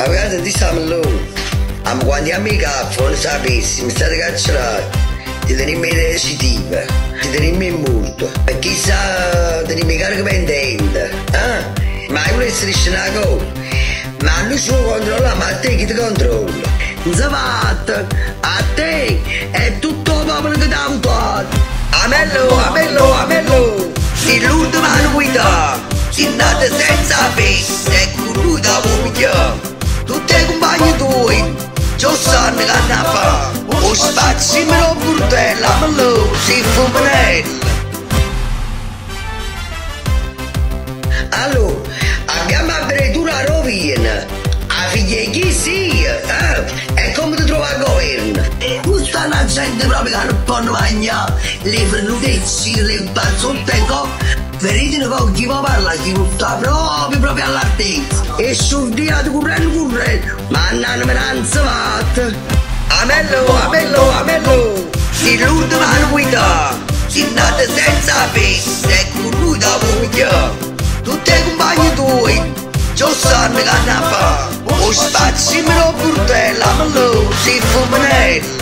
ma Babiata di Samlo, a quanti amica non sapessi, mi state cacciando, carcerati, di tenermi recidiva, di tenermi morto, e chissà ti tenermi carico pendente, eh? Ah? ma io volevo essere una cosa, ma non ci può controllare, ma a te chi ti controlla? Non Insomma, a te è tutto il popolo che ti ha votato. Amello, amello, amello, il l'ultima guida, si andate senza piste. Σα αντελά να φα, ω πατσι με λομπορτέλα, με λομπορτέλα. Αλλού, αγαπάμε απεριτούλα, Ροβίν, αφιγεγίση, ναι. È una gente proprio che non può mangiare le frenutezze, le bazzotte e cose. Vedete con chi può parlare, chi stare proprio, proprio all'altezza. E sordiate correndo, correndo, ma non me fatta. Amello, amello, amello, si l'ultima guida, si nata senza festa, e con lui da voglia tutti i compagni tuoi che hanno fatto o spazio me lo burdello, si fumanello